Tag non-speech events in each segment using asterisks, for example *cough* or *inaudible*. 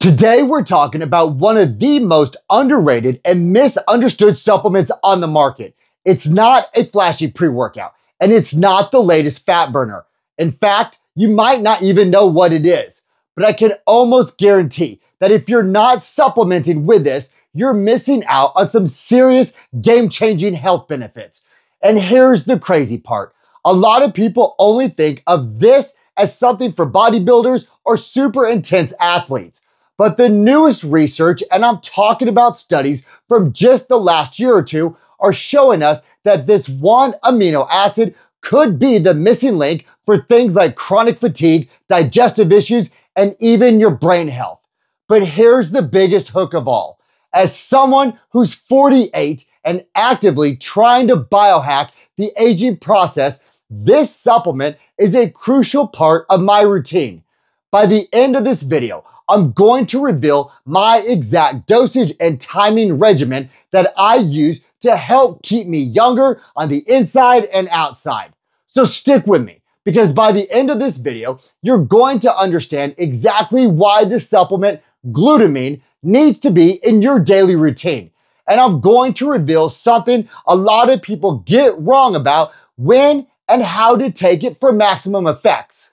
Today, we're talking about one of the most underrated and misunderstood supplements on the market. It's not a flashy pre workout, and it's not the latest fat burner. In fact, you might not even know what it is, but I can almost guarantee that if you're not supplementing with this, you're missing out on some serious game changing health benefits. And here's the crazy part a lot of people only think of this as something for bodybuilders or super intense athletes. But the newest research, and I'm talking about studies from just the last year or two, are showing us that this one amino acid could be the missing link for things like chronic fatigue, digestive issues, and even your brain health. But here's the biggest hook of all. As someone who's 48 and actively trying to biohack the aging process, this supplement is a crucial part of my routine. By the end of this video, I'm going to reveal my exact dosage and timing regimen that I use to help keep me younger on the inside and outside. So stick with me because by the end of this video, you're going to understand exactly why this supplement, glutamine, needs to be in your daily routine. And I'm going to reveal something a lot of people get wrong about when and how to take it for maximum effects.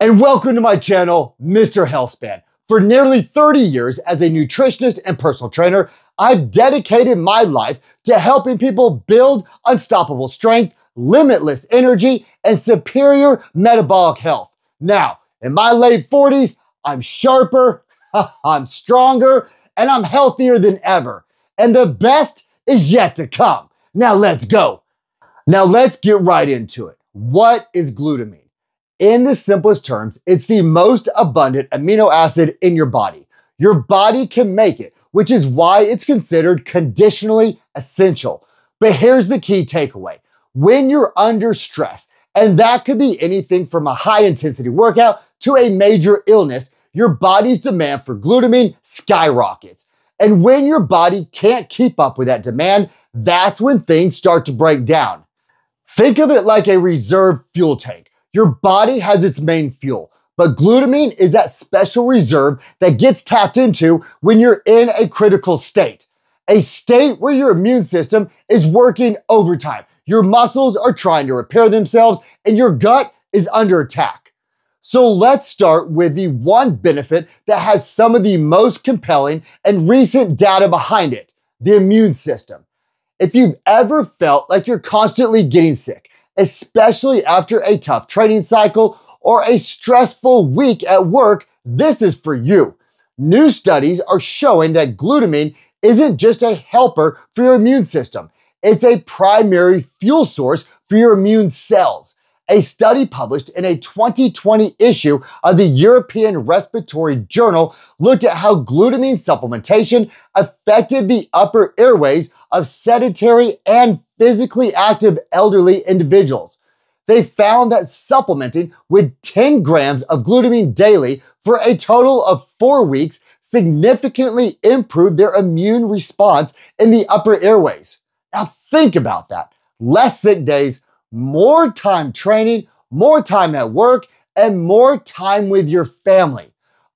And welcome to my channel, Mr. Healthspan for nearly 30 years as a nutritionist and personal trainer, I've dedicated my life to helping people build unstoppable strength, limitless energy, and superior metabolic health. Now, in my late 40s, I'm sharper, *laughs* I'm stronger, and I'm healthier than ever. And the best is yet to come. Now let's go. Now let's get right into it. What is glutamine? In the simplest terms, it's the most abundant amino acid in your body. Your body can make it, which is why it's considered conditionally essential. But here's the key takeaway. When you're under stress, and that could be anything from a high intensity workout to a major illness, your body's demand for glutamine skyrockets. And when your body can't keep up with that demand, that's when things start to break down. Think of it like a reserve fuel tank. Your body has its main fuel, but glutamine is that special reserve that gets tapped into when you're in a critical state. A state where your immune system is working overtime. Your muscles are trying to repair themselves and your gut is under attack. So let's start with the one benefit that has some of the most compelling and recent data behind it the immune system. If you've ever felt like you're constantly getting sick, especially after a tough training cycle or a stressful week at work, this is for you. New studies are showing that glutamine isn't just a helper for your immune system, it's a primary fuel source for your immune cells. A study published in a 2020 issue of the European Respiratory Journal looked at how glutamine supplementation affected the upper airways of sedentary and physically active elderly individuals. They found that supplementing with 10 grams of glutamine daily for a total of four weeks significantly improved their immune response in the upper airways. Now, think about that. Less sick days, more time training, more time at work, and more time with your family,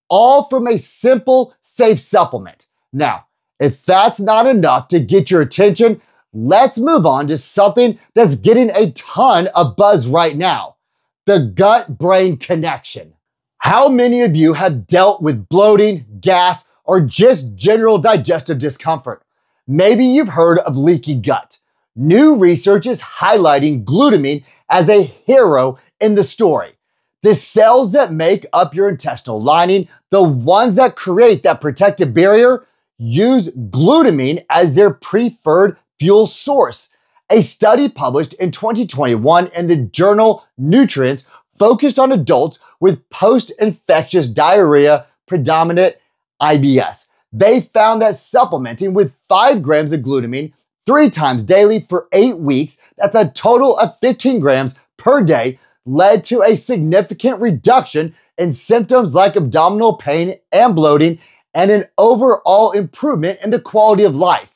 all from a simple, safe supplement. Now, if that's not enough to get your attention, let's move on to something that's getting a ton of buzz right now the gut brain connection. How many of you have dealt with bloating, gas, or just general digestive discomfort? Maybe you've heard of leaky gut. New research is highlighting glutamine as a hero in the story. The cells that make up your intestinal lining, the ones that create that protective barrier, use glutamine as their preferred fuel source. A study published in 2021 in the journal Nutrients focused on adults with post infectious diarrhea predominant IBS. They found that supplementing with 5 grams of glutamine three times daily for eight weeks, that's a total of 15 grams per day, led to a significant reduction in symptoms like abdominal pain and bloating and an overall improvement in the quality of life.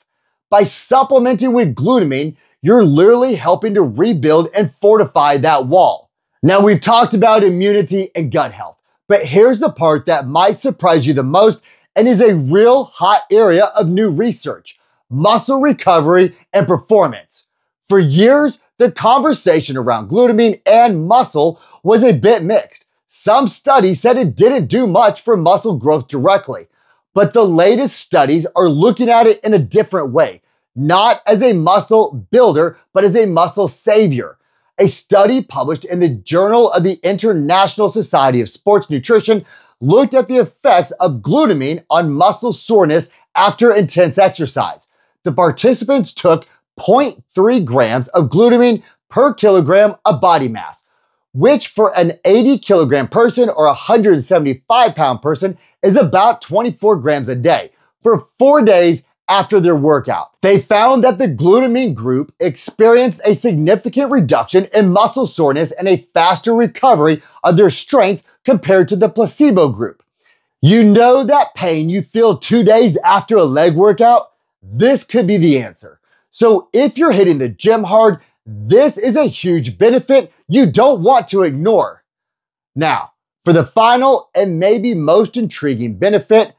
By supplementing with glutamine, you're literally helping to rebuild and fortify that wall. Now, we've talked about immunity and gut health, but here's the part that might surprise you the most and is a real hot area of new research muscle recovery and performance. For years, the conversation around glutamine and muscle was a bit mixed. Some studies said it didn't do much for muscle growth directly, but the latest studies are looking at it in a different way, not as a muscle builder, but as a muscle savior. A study published in the Journal of the International Society of Sports Nutrition looked at the effects of glutamine on muscle soreness after intense exercise. The participants took 0.3 grams of glutamine per kilogram of body mass, which for an 80 kilogram person or 175 pound person is about 24 grams a day for four days after their workout. They found that the glutamine group experienced a significant reduction in muscle soreness and a faster recovery of their strength compared to the placebo group. You know that pain you feel two days after a leg workout? This could be the answer. So if you're hitting the gym hard, this is a huge benefit you don't want to ignore. Now, for the final and maybe most intriguing benefit,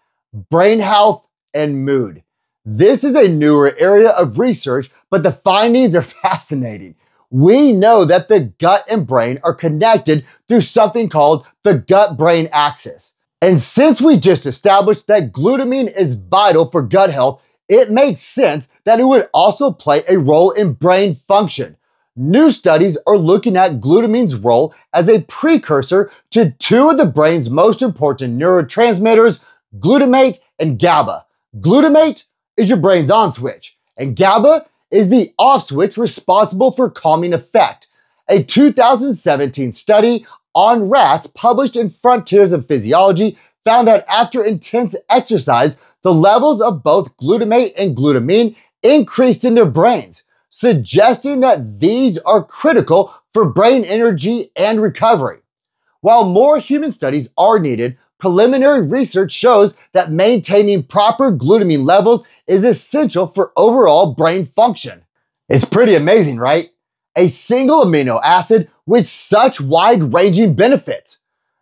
brain health and mood. This is a newer area of research, but the findings are *laughs* fascinating. We know that the gut and brain are connected through something called the gut brain axis. And since we just established that glutamine is vital for gut health, it makes sense that it would also play a role in brain function. New studies are looking at glutamine's role as a precursor to two of the brain's most important neurotransmitters, glutamate and GABA. Glutamate is your brain's on switch, and GABA is the off switch responsible for calming effect. A 2017 study on rats published in Frontiers of Physiology found that after intense exercise, the levels of both glutamate and glutamine increased in their brains, suggesting that these are critical for brain energy and recovery. While more human studies are needed, preliminary research shows that maintaining proper glutamine levels is essential for overall brain function. It's pretty amazing, right? A single amino acid with such wide ranging benefits.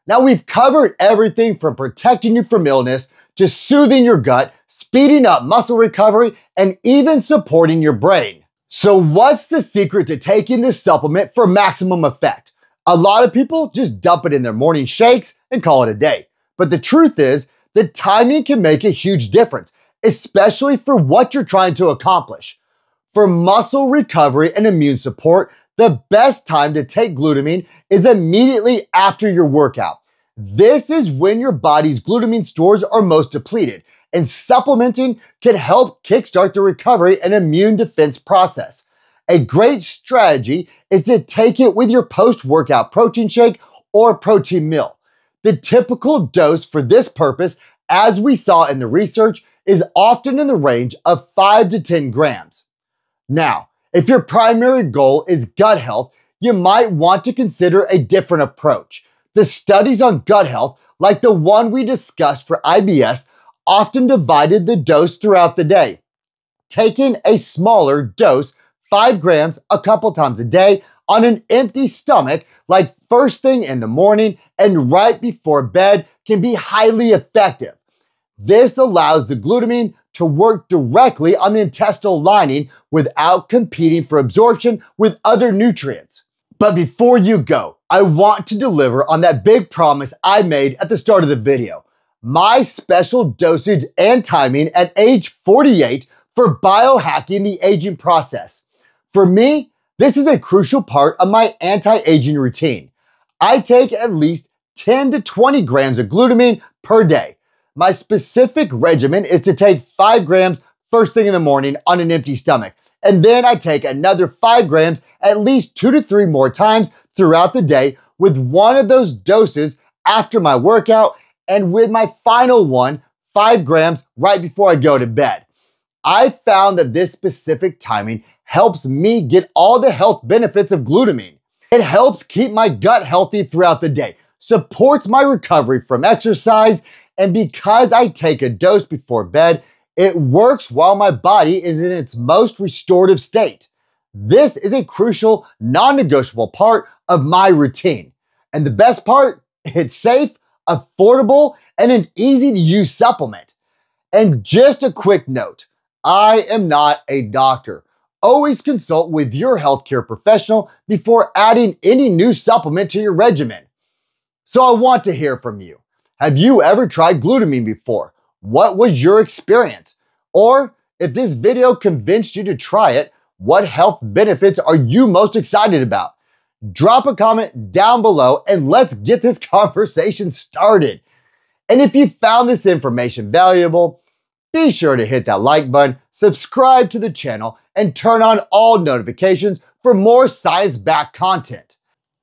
Now, we've covered everything from protecting you from illness to soothing your gut, speeding up muscle recovery, and even supporting your brain. So, what's the secret to taking this supplement for maximum effect? A lot of people just dump it in their morning shakes and call it a day. But the truth is, the timing can make a huge difference, especially for what you're trying to accomplish. For muscle recovery and immune support, the best time to take glutamine is immediately after your workout. This is when your body's glutamine stores are most depleted, and supplementing can help kickstart the recovery and immune defense process. A great strategy is to take it with your post workout protein shake or protein meal. The typical dose for this purpose, as we saw in the research, is often in the range of 5 to 10 grams. Now, if your primary goal is gut health, you might want to consider a different approach. The studies on gut health, like the one we discussed for IBS, often divided the dose throughout the day. Taking a smaller dose, 5 grams a couple times a day, on an empty stomach, like first thing in the morning and right before bed, can be highly effective. This allows the glutamine to work directly on the intestinal lining without competing for absorption with other nutrients. But before you go, I want to deliver on that big promise I made at the start of the video. My special dosage and timing at age 48 for biohacking the aging process. For me, this is a crucial part of my anti-aging routine. I take at least 10 to 20 grams of glutamine per day. My specific regimen is to take five grams first thing in the morning on an empty stomach. And then I take another five grams at least two to three more times throughout the day with one of those doses after my workout and with my final one, five grams right before I go to bed. I found that this specific timing helps me get all the health benefits of glutamine. It helps keep my gut healthy throughout the day, supports my recovery from exercise, and because I take a dose before bed, it works while my body is in its most restorative state. This is a crucial, non negotiable part of my routine. And the best part, it's safe, affordable, and an easy to use supplement. And just a quick note I am not a doctor. Always consult with your healthcare professional before adding any new supplement to your regimen. So I want to hear from you. Have you ever tried glutamine before? What was your experience? Or if this video convinced you to try it, what health benefits are you most excited about? Drop a comment down below and let's get this *laughs* conversation started. And if you found this information valuable, be sure to hit that like button, subscribe to the channel, and turn on all notifications for more science backed content.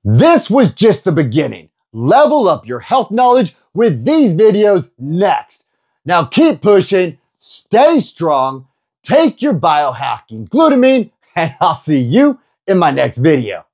This was just the beginning. Level up your health knowledge with these videos next. Now keep pushing, stay strong, take your biohacking glutamine, *laughs* and I'll see you in my next video.